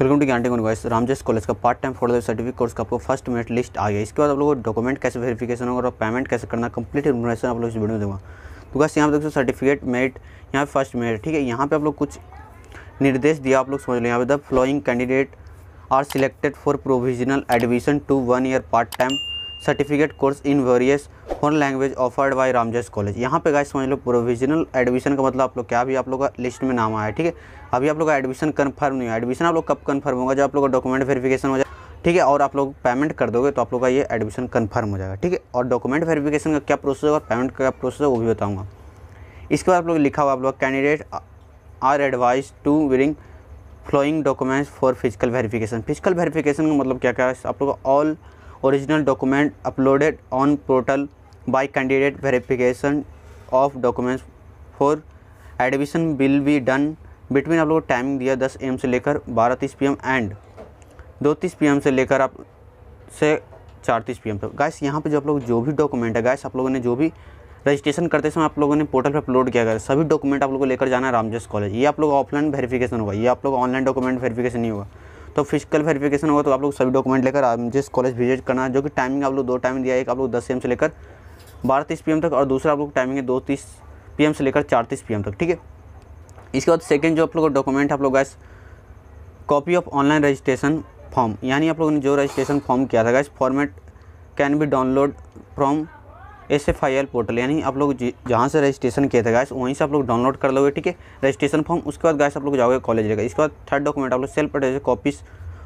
Welcome to Gyan tech guys college का part time photo certificate course का आपको first minute list आ गया। इसके बाद आप लोगों को डॉक्यूमेंट कैसे वेरिफिकेशन होगा और पेमेंट कैसे करना कंप्लीट इन्फॉर्मेशन आप लोग इस वीडियो में दूँगा। तो बस यहाँ पर देखो सर्टिफिकेट मेरिट यहाँ पे फ़र्स्ट मेरिट ठीक है? यहाँ पे आप लोग कुछ निर्देश दिया आप लोग समझ लो। यहाँ पे the following candidate are selected for provisional admission to one year part time certificate course in various foreign language offered by Ramjas college यहाँ पे गाइस समझ लो प्रोविजनल एडमिशन का मतलब आप लोग क्या, अभी आप लोग का लिस्ट में नाम आया, ठीक है? अभी आप लोग का एडमिशन कन्फर्म नहीं हुआ। एडमिशन आप लोग कब कन्फर्म होगा? जब आप लोग का डॉक्यूमेंट वेरिफिकेशन हो जाए, ठीक है? और आप लोग पेमेंट कर दोगे तो आप लोग का ये एडमिशन कन्फर्म हो जाएगा, ठीक है? और डॉक्यूमेंट वेरिफिकेशन का क्या प्रोसेस होगा? पेमेंट का क्या प्रोसेस है वो भी बताऊँगा। इसके बाद आप लोग लिखा हुआ आप लोग candidate are advise to bring following documents for physical verification physical verification का मतलब क्या क्या है? आप लोग all original document uploaded on portal by candidate verification of documents for admission will be done between आप लोगों टाइमिंग दिया दस एम से लेकर बारह तीस पी एंड दो तीस पी से लेकर आप से चार तीस पी तक। गैस यहाँ पे जो आप लोग जो भी डॉक्यूमेंट है गैस आप लोगों ने जो भी रजिस्ट्रेशन करते समय आप लोगों ने पोर्टल पर अपलोड किया गया सभी डॉक्यूमेंट आप लोगों को लेकर जाना है रामजेस कॉलेज। ये आप लोग ऑफलाइन वेरिफिकेशन होगा, ये आप लोग ऑनलाइन डॉक्यूमेंट वेरिफिकेशन नहीं होगा। तो फ़िज़िकल वेरिफिकेशन होगा तो आप लोग सभी डॉक्यूमेंट लेकर जिस कॉलेज विज़िट करना है, जो कि टाइमिंग आप लोग दो टाइमिंग दिया है, एक आप लोग दस एम से लेकर बारह तीस पी तक और दूसरा आप लोग टाइमिंग है दो तीस पी से लेकर चार तीस पी तक, ठीक है? इसके बाद सेकेंड जो आप लोग डॉक्यूमेंट आप लोग guys copy of online registration form यानी आप लोगों ने जो रजिस्ट्रेशन फॉर्म किया था guys format can be download from S F I L portal, यानी आप लोग जहाँ से रजिस्ट्रेशन किए थे गैस वहीं से आप लोग डाउनलोड कर लोगे, ठीक है? रजिस्ट्रेशन फॉर्म उसके बाद गैस आप लोग जाओगे कॉलेज रहेगा इसके बाद थर्ड डॉक्यूमेंट आप लोग self attest copies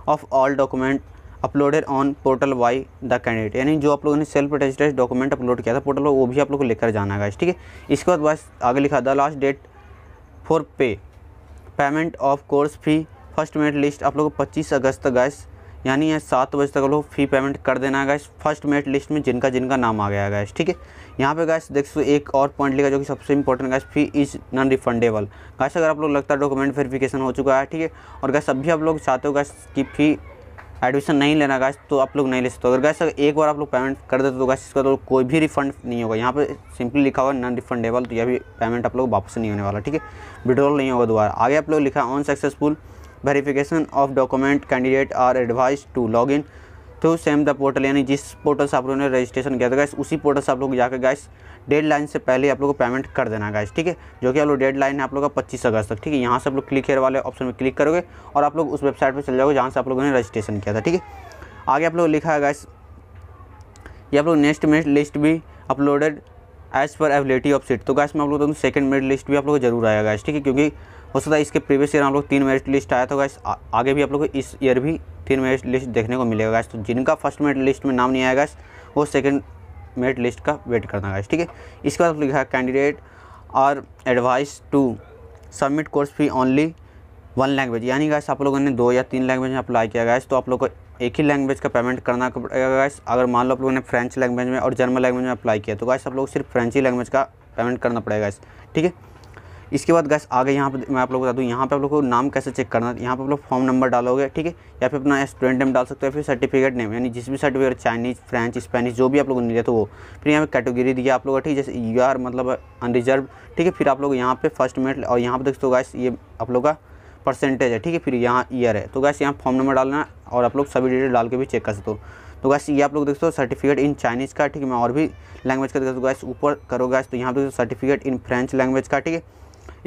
of all document uploaded on portal by the candidate यानी जो आप लोगों ने सेल्फ अटेस्टेड डॉक्यूमेंट अपलोड किया था पोर्टल पर, वो भी आप लोग को लेकर जाना है ठीक है? इसके बाद, बस, आगे लिखा the last date for pay payment of course fee first merit list आप लोग को पच्चीस अगस्त तक गैस यानी ये सात बजे तक लोग फ़ी पेमेंट कर देना है गैस फ़र्स्ट मेरिट लिस्ट में जिनका जिनका नाम आ गया गैस ठीक है? यहाँ पे गैस देख सो एक और पॉइंट लिखा जो कि सबसे important guys fee is non refundable guys अगर आप लोग लगता है डॉक्यूमेंट वेरिफिकेशन हो चुका है, ठीक है? और गैस अभी आप लोग चाहते हो गैस कि फ़ी एडमिशन नहीं लेना गैस तो आप लोग नहीं ले सकते अगर गैस अगर एक बार आप लोग पेमेंट कर देते तो गैस इसका तो कोई भी रिफंड नहीं होगा। यहाँ पे सिंपली लिखा हुआ नॉन रिफंडेबल तो यह भी पेमेंट आप लोग वापस नहीं होने वाला, ठीक है? विड्रॉल नहीं होगा दोबारा। आगे आप लोग लिखा on successful verification of document candidate are advise to log in through same the portal यानी जिस पोर्टल से आप लोगों ने रजिस्ट्रेशन किया था गैस उसी पोर्टल से आप लोग जाकर गैस डेड लाइन से पहले आप लोग को पेमेंट कर देना गैस ठीक है? जो कि आप लोग डेड लाइन है आप लोग का पच्चीस अगस्त तक, ठीक है? यहाँ से आप लोग क्लिक हेयर वाले ऑप्शन में क्लिक करोगे और आप लोग उस वेबसाइट पर चल जाओगे जहाँ से आप लोगों ने रजिस्ट्रेशन किया था, ठीक है? आगे आप लोग लिखा है गैस ये आप लोग नेक्स्ट मेरिट लिस्ट भी uploaded as per availability of seat तो गैस मैं आप लोग सेकंड मेरिट लिस्ट भी आप लोग ज़रूर आएगा गैस ठीक है? क्योंकि हो सकता है इसके प्रीवियस ईयर हम लोग तीन मेरिट लिस्ट आया तो गैस आगे भी आप लोग को इस ईयर भी तीन मेरिट लिस्ट देखने को मिलेगा गैस तो जिनका फ़र्स्ट मेरिट लिस्ट में नाम नहीं आएगा गैस वो सेकेंड मेरिट लिस्ट का वेट करना गैस ठीक है? इसके बाद लिखा है candidate are advice to submit course fee only one language यानी गैस आप लोगों ने दो या तीन लैंग्वेज में अप्लाई किया गैस तो आप लोग को एक ही लैंग्वेज का पेमेंट करना पड़ेगा गैस अगर मान लो आप लोगों ने फ्रेंच लैंग्वेज में और जर्मन लैंग्वेज में अप्लाई किया तो गैस आप लोग सिर्फ़ फ्रेंच ही लैंग्वेज का पेमेंट करना पड़ेगा गैस ठीक है? इसके बाद गैस आगे यहाँ पे मैं आप लोग बता दूँ, यहाँ पे आप लोग को नाम कैसे चेक करना है, यहाँ पे आप लोग फॉर्म नंबर डालोगे, ठीक है? या फिर अपना स्टूडेंट नेम डाल सकते हो फिर सर्टिफिकेट नेम यानी जिस भी सर्टिफिकेट चाइनीज़ फ्रेंच स्पेनिश जो भी आप लोगों ने लिया तो वो। फिर यहाँ पे कैटेगरी दिया आप लोग ठीक है? जैसे यू आर मतलब अनरिजर्व ठीक है? फिर आप लोग यहाँ पे फ़र्स्ट मिनट और यहाँ पे देख गैस ये आप लोग का परसेंटेज है, ठीक है? फिर यहाँ ईयर है। तो गैस यहाँ फॉर्म नंबर डालना और आप लोग सभी डिटेल डाल के भी चेक कर सकते हो। तो गैस ये आप लोग देखते हो सर्टिफिकेट इन चाइनीज़ का, ठीक है? मैं और भी लैंग्वेज का देखता हूँ गैस ऊपर करो गैस तो यहाँ पे सर्टिफिकेट इन फ्रेंच लैंग्वेज का, ठीक है?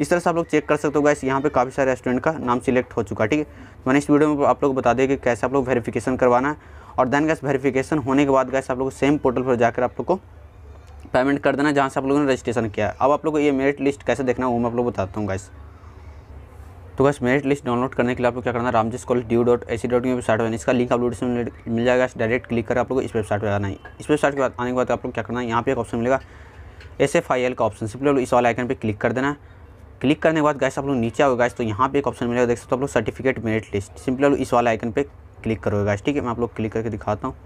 इस तरह से आप लोग चेक कर सकते हो गैस यहाँ पे काफ़ी सारे रेस्टोरेंट का नाम सिलेक्ट हो चुका है, ठीक है? तो मैंने इस वीडियो में आप लोग बता दें कि कैसे आप लोग वेरिफिकेशन करवाना है। और देन गैस वेरिफिकेशन होने के बाद गैस आप लोग सेम पोर्टल पर जाकर आप लोग को पेमेंट कर देना, जहाँ से आप लोगों ने रजिस्ट्रेशन किया है। अब आप लोग को ये मेरिट लिस्ट कैसे देखना है, वो मैं आप लोग बताता हूँ गैस तो बस मेरिट लिस्ट डाउनलोड करने के लिए आपको क्या करना है Ramjas college du dot A C dot in website है इसका लिंक आप लोग मिल जाएगा। डायरेक्ट क्लिक कर आप लोग इस वेबसाइट पर आना है। इस वेबसाइट के बाद आने के बाद आप लोग क्या करना है, यहाँ पे एक ऑप्शन मिलेगा एस एफ़ आई एल का ऑप्शन सिंपली इस वाले आइकन पर क्लिक कर देना। क्लिक करने के बाद गैस आप लोग नीचे आओगे गैस तो यहाँ पे एक ऑप्शन मिलेगा, देख सकते हो आप लोग सर्टिफिकेट मेरिट लिस्ट सिंपली इस वाला आइकन पे क्लिक करोगे गैस ठीक है? मैं आप लोग क्लिक करके दिखाता हूँ।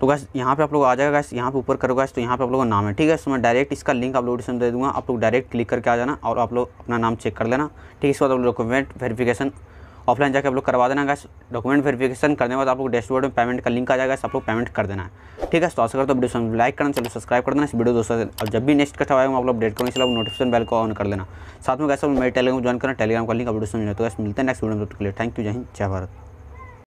तो गैस यहाँ पे आप लोग आ जाएगा गैस यहाँ पे ऊपर करोगे तो यहाँ पे आप लोगों का नाम है, ठीक है? तो मैं डायरेक्ट इसका लिंक आप लोग डिस्क्रिप्शन दे दूँगा, आप लोग डायरेक्ट क्लिक करके आ जाना और आप लोग अपना नाम चेक कर लेना। ठीक है, इसके बाद आप लोग डॉक्यूमेंट वेरिफिकेशन ऑफलाइन जाकर आप लोग करवा देना गैस डॉक्यूमेंट वेरिफिकेशन करने के बाद आप लोग डैशबोर्ड में पेमेंट का लिंक आ जाएगा आप लोग पेमेंट कर देना। है ठीक है तो आशा करता तो वीडियो लाइक करना चलो सब्सक्राइब कर देना। इस वीडियो दोस्तों और जब भी नेक्स्ट कटवाएँगे आप लोग अपडेट करेंगे, इसलिए नोटिफिकेशन बेल को ऑन कर देना। साथ में कैसे मेरे टेलीग्राम ज्वाइन करना टेलीग्राम का लिंक अपडेट में तो मिलते हैं नेक्स्ट वीडियो में थैंक यू जय हिंद, जय भारत।